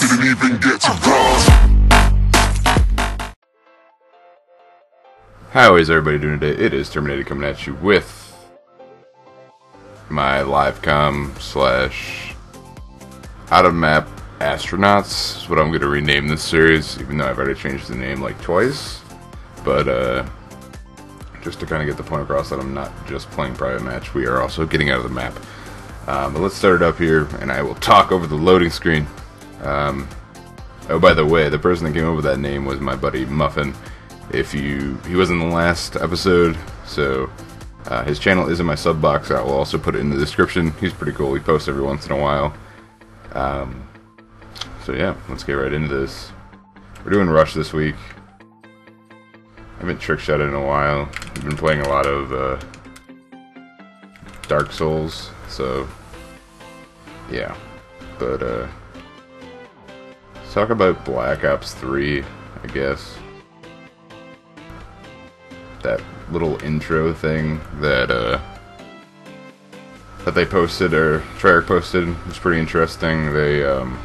Didn't even get to cross. How is everybody doing today? It is Termernated coming at you with my livecom slash out of map astronauts is what I'm going to rename this series, even though I've already changed the name like twice. But uh, just to kind of get the point across that I'm not just playing private match, we are also getting out of the map. Um, but let's start it up here, and I will talk over the loading screen. Um, oh, by the way, the person that came up with that name was my buddy Muffin. If you, he was in the last episode, so uh, his channel is in my sub box. I will also put it in the description. He's pretty cool. He posts every once in a while. Um, so yeah, let's get right into this. We're doing Rush this week. I haven't trick shot in a while. I've been playing a lot of uh, Dark Souls, so yeah. But uh, let's talk about Black Ops 3, I guess. That little intro thing that uh, that they posted or Treyarch posted was pretty interesting. They um,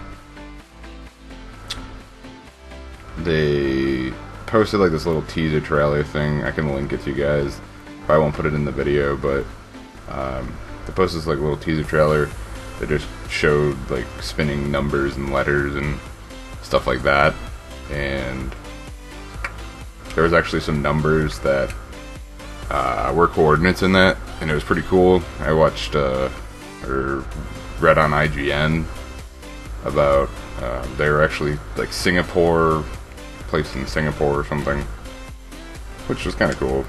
they posted like this little teaser trailer thing. I can link it to you guys. I won't put it in the video, but um, they posted this like a little teaser trailer that just showed like spinning numbers and letters and stuff like that. And there was actually some numbers that uh, were coordinates in that, and it was pretty cool. I watched uh, or read on IGN about uh, they were actually like Singapore, placed in Singapore or something, which was kind of cool.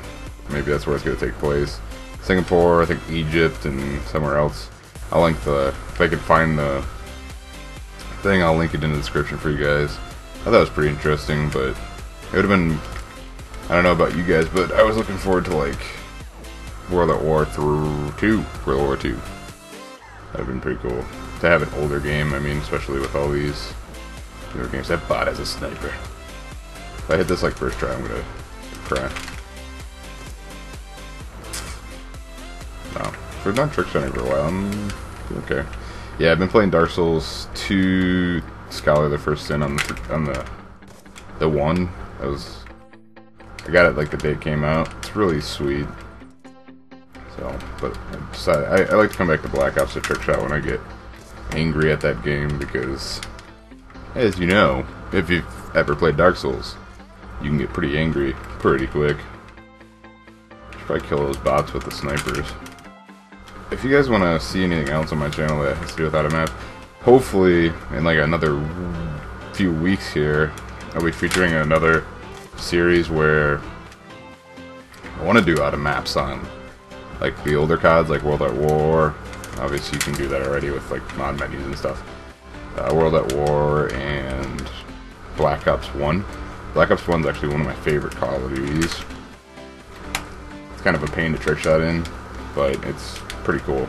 Maybe that's where it's going to take place. Singapore, I think Egypt, and somewhere else. I'll link the if I could find the thing. I'll link it in the description for you guys. I thought it was pretty interesting, but it would have been I don't know about you guys, but I was looking forward to like World at War through two, World War Two. That'd been pretty cool to have an older game. I mean, especially with all these newer games. That bot has a sniper. If I hit this like first try, I'm gonna cry. No, for not trick shotting for a while, I'm okay. Yeah, I've been playing Dark Souls 2 Scholar the first sin on the on the the one. That was I got it like the day it came out. It's really sweet. So, but I decided I, I like to come back to Black Ops to trick shot when I get angry at that game because, as you know, if you've ever played Dark Souls, you can get pretty angry pretty quick. Should probably kill those bots with the snipers. If you guys want to see anything else on my channel that has to do with Map, hopefully in like another few weeks here, I'll be featuring another series where I want to do out of maps on like the older CODs, like World at War. Obviously, you can do that already with like mod menus and stuff. Uh, World at War and Black Ops 1. Black Ops 1 is actually one of my favorite Call of Duties. It's kind of a pain to trick shot in, but it's pretty cool.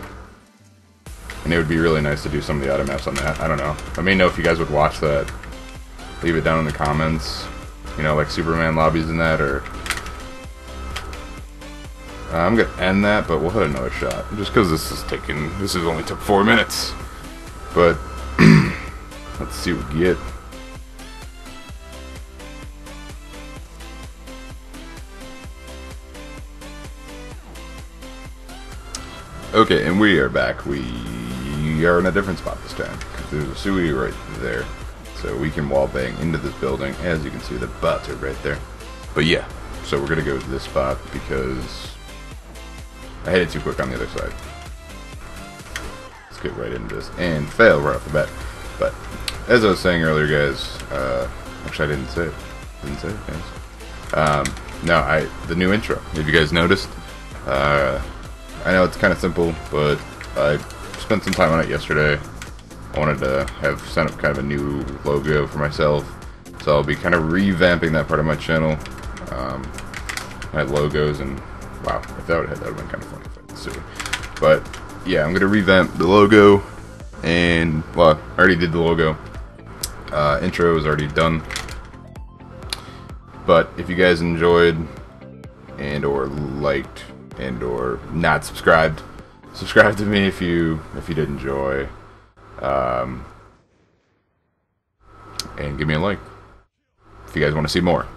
And it would be really nice to do some of the auto maps on that. I don't know. Let me know if you guys would watch that. Leave it down in the comments. You know, like Superman lobbies and that, or... Uh, I'm gonna end that, but we'll hit another shot. Just because this is taking... This has only took four minutes. But... let's see what we get. Okay, and we are back. We are in a different spot this time. There's a Sui right there. So we can wall bang into this building. As you can see, the bots are right there. But yeah, so we're going to go to this spot because I hit it too quick on the other side. Let's get right into this. And fail right off the bat. But as I was saying earlier, guys, uh, actually I didn't say it. Didn't say it, guys. Um, no, I the new intro. Have you guys noticed? Uh, I know it's kind of simple, but I spent some time on it yesterday. I wanted to have set up kind of a new logo for myself, so I'll be kind of revamping that part of my channel. Um, had logos, and wow, if that would have, that would have been kind of funny if I did. But yeah, I'm gonna revamp the logo, and well, I already did the logo. Uh, intro is already done. But if you guys enjoyed and or liked and or not subscribed, subscribe to me if you if you did enjoy. Um, and give me a like if you guys want to see more.